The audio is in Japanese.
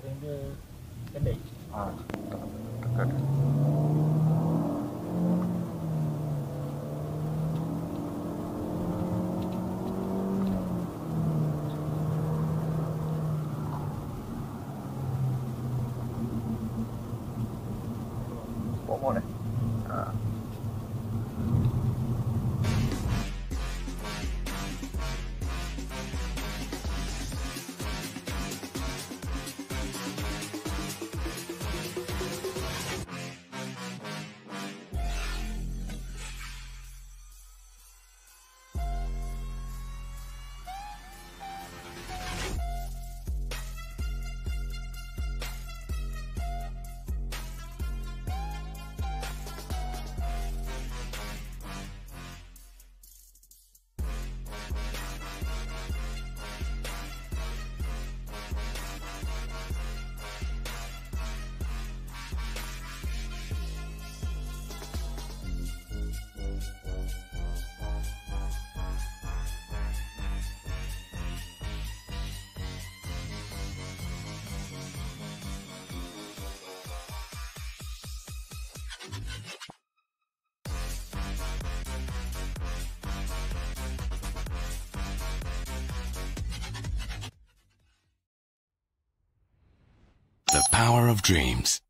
steering dia pendek. Ah. Power of dreams.